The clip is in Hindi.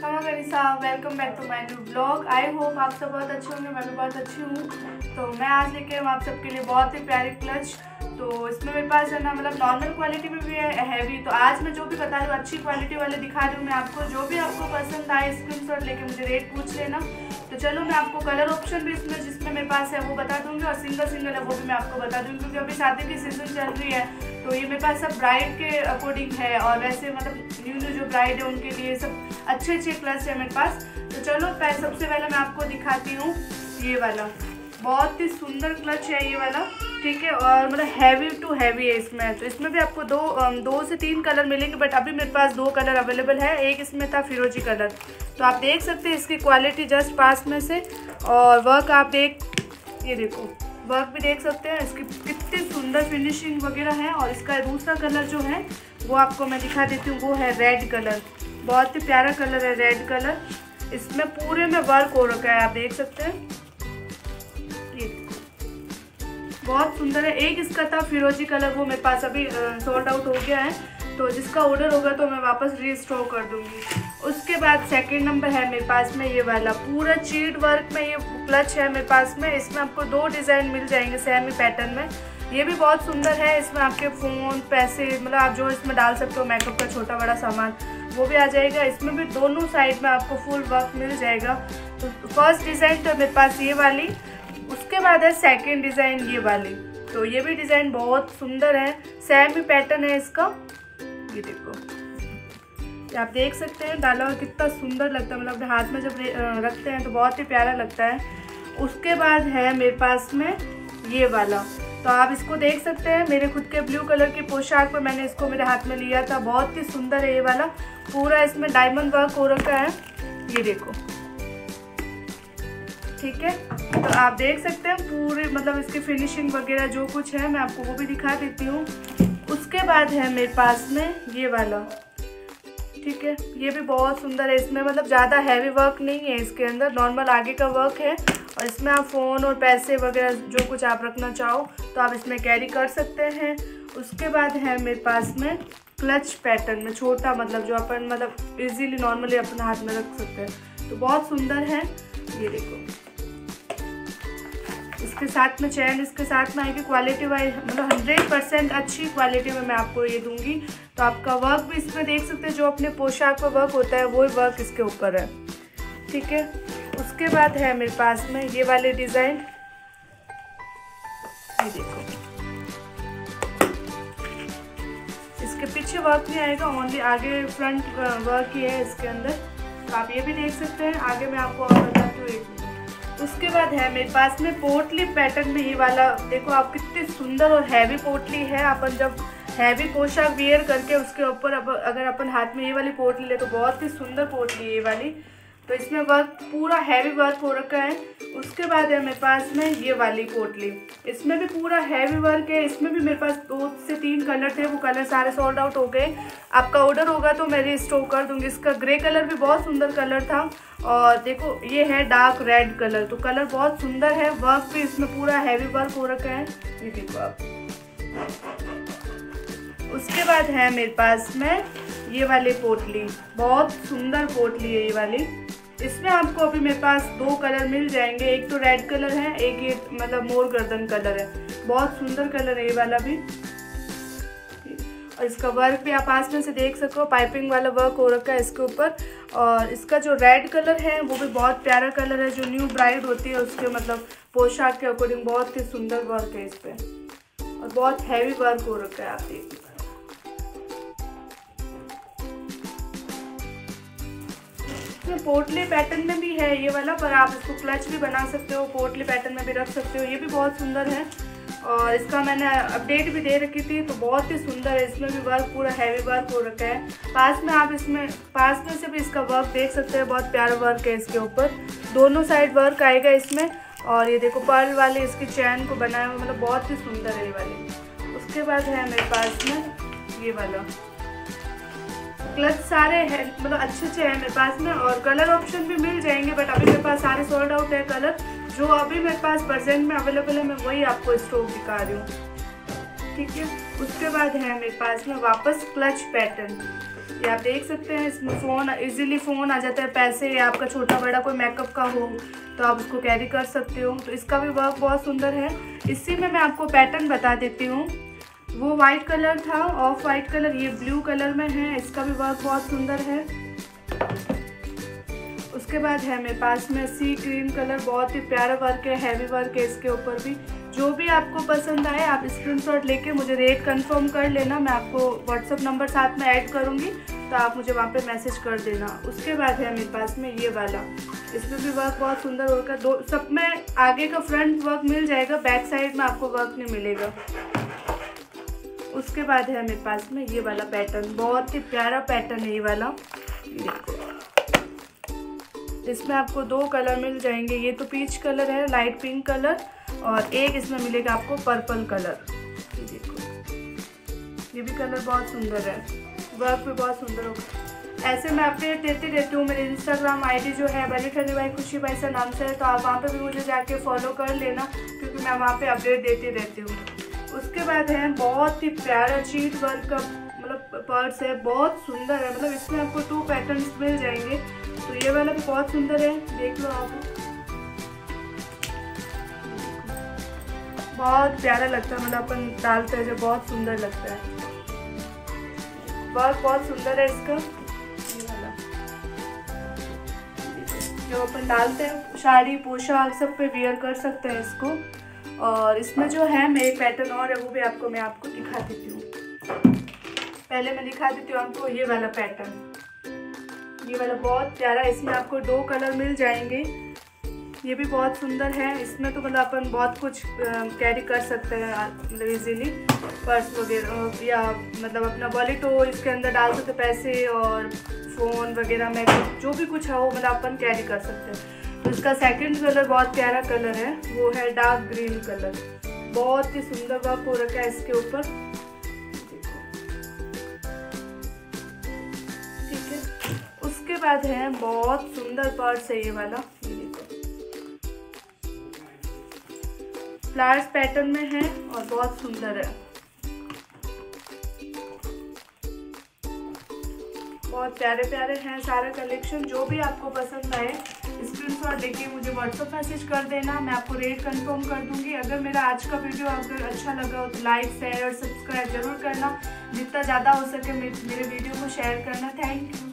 साहब welcome back to my new blog. I hope आप सब बहुत अच्छे होंगे, मैं भी बहुत अच्छी हूँ। तो मैं आज लेके हूँ आप सबके लिए बहुत ही प्यारी क्लच। तो इसमें मेरे पास है ना मतलब नॉर्मल क्वालिटी में भी है हैवी तो आज मैं जो भी बता रही हूँ, अच्छी क्वालिटी वाले दिखा रही हूँ मैं आपको। जो भी आपको पसंद आए स्क्रीन शॉट लेके मुझे रेट पूछ लेना। तो चलो मैं आपको कलर ऑप्शन भी इसमें, जिसमें मेरे पास है, वो बता दूँगी और सिंगल सिंगल है, वो भी मैं आपको बता दूँगी, क्योंकि अभी शादी की सीज़न चल रही है। तो ये मेरे पास सब ब्राइड के अकॉर्डिंग है और वैसे मतलब न्यू न्यू जो ब्राइड है, उनके लिए सब अच्छे अच्छे क्लच है मेरे पास। तो चलो सबसे पहले मैं आपको दिखाती हूँ ये वाला। बहुत ही सुंदर क्लच है ये वाला। ठीक है, और मतलब हैवी टू हैवी है इसमें। तो इसमें भी आपको दो दो से तीन कलर मिलेंगे बट अभी मेरे पास दो कलर अवेलेबल है। एक इसमें था फिरोजी कलर तो आप देख सकते हैं इसकी क्वालिटी जस्ट पास में से, और वर्क आप देख, ये देखो वर्क भी देख सकते हैं। इसकी कितनी सुंदर फिनिशिंग वगैरह है, और इसका दूसरा कलर जो है, वो आपको मैं दिखा देती हूँ, वो है रेड कलर बहुत ही प्यारा कलर है रेड कलर इसमें पूरे में वर्क हो रखा है, आप देख सकते हैं। बहुत सुंदर है। एक इसका था फिरोजी कलर, वो मेरे पास अभी सोल्ड आउट हो गया है। तो जिसका ऑर्डर होगा तो मैं वापस रीस्टोर कर दूँगी। उसके बाद सेकंड नंबर है मेरे पास में ये वाला। पूरा चीट वर्क में ये क्लच है मेरे पास में। इसमें आपको दो डिज़ाइन मिल जाएँगे सेमी पैटर्न में। ये भी बहुत सुंदर है। इसमें आपके फ़ोन पैसे मतलब आप जो इसमें डाल सकते हो मेकअप का छोटा बड़ा सामान, वो भी आ जाएगा। इसमें भी दोनों साइड में आपको फुल वर्क मिल जाएगा। तो फ़र्स्ट डिज़ाइन तो मेरे पास ये वाली। बाद है सेकेंड डिज़ाइन ये वाली। तो ये भी डिज़ाइन बहुत सुंदर है। सेम ही पैटर्न है इसका। ये देखो। आप देख सकते हैं, डाला हुआ कितना सुंदर लगता है। मतलब हाथ में जब रखते हैं तो बहुत ही प्यारा लगता है। उसके बाद है मेरे पास में ये वाला। तो आप इसको देख सकते हैं। मेरे खुद के ब्लू कलर की पोशाक पर मैंने इसको मेरे हाथ में लिया था। बहुत ही सुंदर है ये वाला। पूरा इसमें डायमंड वर्क हो रखा है। ये देखो। ठीक है? तो आप देख सकते हैं पूरे मतलब इसकी फिनिशिंग वगैरह जो कुछ है, मैं आपको वो भी दिखा देती हूँ। उसके बाद है मेरे पास में ये वाला। ठीक है? ये भी बहुत सुंदर है। इसमें मतलब ज़्यादा हैवी वर्क नहीं है इसके अंदर। नॉर्मल आगे का वर्क है। और इसमें आप फ़ोन और पैसे वगैरह जो कुछ आप रखना चाहो तो आप इसमें कैरी कर सकते हैं। उसके बाद है मेरे पास में क्लच पैटर्न में छोटा मतलब जो अपन मतलब इजीली नॉर्मली अपने हाथ में रख सकते हैं। तो बहुत सुंदर है। ये देखो। इसके साथ में चैन, इसके साथ में आएगी क्वालिटी वाइज मतलब हंड्रेड परसेंट अच्छी क्वालिटी में मैं आपको ये दूँगी। तो आपका वर्क भी इसमें देख सकते हैं, जो अपने पोशाक का वर्क होता है वो वर्क इसके ऊपर है। ठीक है? उसके बाद है मेरे पास में ये वाले डिज़ाइन ये देखो। इसके पीछे वर्क नहीं आएगा ओनली आगे फ्रंट वर्क ही है इसके अंदर। तो आप ये भी देख सकते हैं। आगे मैं आपको और एक उसके बाद है मेरे पास में पोटली पैटर्न में ये वाला। देखो आप कितनी सुंदर और हैवी पोटली है। अपन जब हैवी पोशाक वेयर करके उसके ऊपर अगर अपन हाथ में ये वाली पोटली ले तो बहुत ही सुंदर पोटली है ये वाली। तो इसमें वर्क पूरा हैवी वर्क हो रखा है। उसके बाद है मेरे पास में ये वाली पोटली। इसमें भी पूरा हैवी वर्क है। इसमें भी मेरे पास दो से तीन कलर थे। वो कलर सारे सोल्ड आउट हो गए। आपका ऑर्डर होगा तो मैं रिस्टोर कर दूँगी। इसका ग्रे कलर भी बहुत सुंदर कलर था। और देखो, ये है डार्क रेड कलर तो कलर बहुत सुंदर है। वर्क भी इसमें पूरा हैवी वर्क हो रखा है। ये देखो आप। उसके बाद है मेरे पास में ये वाली पोटली। बहुत सुंदर पोटली है ये वाली। इसमें आपको अभी मेरे पास दो कलर मिल जाएँगे। एक तो रेड कलर है, एक ये मतलब मोर गर्दन कलर है। बहुत सुंदर कलर है ये वाला भी। और इसका वर्क भी आप पास में से देख सको पाइपिंग वाला वर्क हो रखा है इसके ऊपर। और इसका जो रेड कलर है, वो भी बहुत प्यारा कलर है, जो न्यू ब्राइड होती है, उसके मतलब पोशाक के अकॉर्डिंग बहुत ही सुंदर वर्क है इस पर और बहुत हैवी वर्क हो रखा है, आप देख इसमें पोटली पैटर्न में भी है ये वाला, पर आप इसको क्लच भी बना सकते हो, पोटली पैटर्न में भी रख सकते हो, ये भी बहुत सुंदर है। और इसका मैंने अपडेट भी दे रखी थी तो बहुत ही सुंदर है, इसमें भी वर्क पूरा हैवी वर्क हो रखा है। पास में आप इसमें, पास में से भी इसका वर्क देख सकते हैं, बहुत प्यारा वर्क है इसके ऊपर। दोनों साइड वर्क आएगा इसमें, और ये देखो पर्ल वाले इसकी चैन को बनाया हुआ मतलब बहुत ही सुंदर है ये वाली। उसके बाद है मेरे पास में ये वाला। क्लच सारे हैं मतलब अच्छे अच्छे हैं मेरे पास में और कलर ऑप्शन भी मिल जाएँगे बट अभी मेरे पास सारे सोल्ड आउट है कलर जो अभी मेरे पास प्रेजेंट में अवेलेबल है, मैं वही आपको स्टॉक दिखा रही हूँ। ठीक है? उसके बाद है मेरे पास में वापस क्लच पैटर्न ये आप देख सकते हैं, इसमें फ़ोन इजीली फ़ोन आ जाता है, पैसे या आपका छोटा बड़ा कोई मेकअप का हो तो आप उसको कैरी कर सकते हो। तो इसका भी वर्क बहुत सुंदर है। इसी में मैं आपको पैटर्न बता देती हूँ। वो वाइट कलर था ऑफ़ वाइट कलर ये ब्लू कलर में है, इसका भी वर्क बहुत सुंदर है। उसके बाद है मेरे पास में सी क्रीम कलर बहुत ही प्यारा वर्क है हैवी वर्क है इसके ऊपर भी। जो भी आपको पसंद आए, आप स्क्रीनशॉट लेके मुझे रेट कंफर्म कर लेना, मैं आपको व्हाट्सअप नंबर साथ में ऐड करूँगी तो आप मुझे वहाँ पे मैसेज कर देना। उसके बाद है मेरे पास में ये वाला, इसमें भी वर्क बहुत सुंदर होगा दो, सब में आगे का फ्रंट वर्क मिल जाएगा बैक साइड में आपको वर्क नहीं मिलेगा। उसके बाद है मेरे पास में ये वाला पैटर्न बहुत ही प्यारा पैटर्न है ये वाला। इसमें आपको दो कलर मिल जाएँगे। ये तो पीच कलर है लाइट पिंक कलर और एक इसमें मिलेगा आपको पर्पल कलर ये देखो। ये भी कलर बहुत सुंदर है। वर्क भी बहुत सुंदर होगा ऐसे मैं अपडेट देती रहती हूँ। मेरे इंस्टाग्राम आईडी जो है, बनी ठंडी भाई, खुशी भाई से नाम से है तो आप वहाँ पे भी मुझे जाके फॉलो कर लेना, क्योंकि मैं वहाँ पे अपडेट देती रहती हूँ। उसके बाद है, बहुत ही प्यारा चीट वर्क का मतलब पर्स है, बहुत सुंदर है मतलब इसमें आपको टू पैटर्न्स मिल जाएँगे। तो ये वाला भी बहुत सुंदर है, देख लो आप। बहुत प्यारा लगता है मतलब अपन डालते हैं, जो बहुत सुंदर लगता है। वर्क बहुत सुंदर है इसका। जो अपन डालते हैं, साड़ी, पोशाक, सब पे वियर कर सकते हैं इसको। और इसमें जो है मेरे पैटर्न और है, वो भी आपको मैं आपको दिखा देती हूँ। पहले मैं दिखा देती हूँ आपको ये वाला पैटर्न ये वाला बहुत प्यारा, इसमें आपको दो कलर मिल जाएँगे। ये भी बहुत सुंदर है। इसमें तो मतलब अपन बहुत कुछ कैरी कर सकते हैं मतलब इजीली पर्स वगैरह या मतलब अपना वॉलेट हो, इसके अंदर डाल सकते पैसे और फ़ोन वगैरह में जो भी कुछ है वो मतलब अपन कैरी कर सकते हैं। तो इसका सेकंड कलर बहुत प्यारा कलर है। वो है डार्क ग्रीन कलर बहुत ही सुंदर वर्क हो रखा है इसके ऊपर। ठीक है। उसके बाद है, बहुत सुंदर पर्स है ये वाला। फ्लावर्स पैटर्न में है और बहुत सुंदर है। बहुत प्यारे प्यारे हैं, सारे कलेक्शन जो भी आपको पसंद आए स्क्रीन शॉट देखिए मुझे व्हाट्सअप मैसेज कर देना, मैं आपको रेट कंफर्म कर दूँगी। अगर मेरा आज का वीडियो अगर अच्छा लगा हो तो लाइक शेयर और सब्सक्राइब ज़रूर करना। जितना ज़्यादा हो सके मेरे वीडियो को शेयर करना। Thank you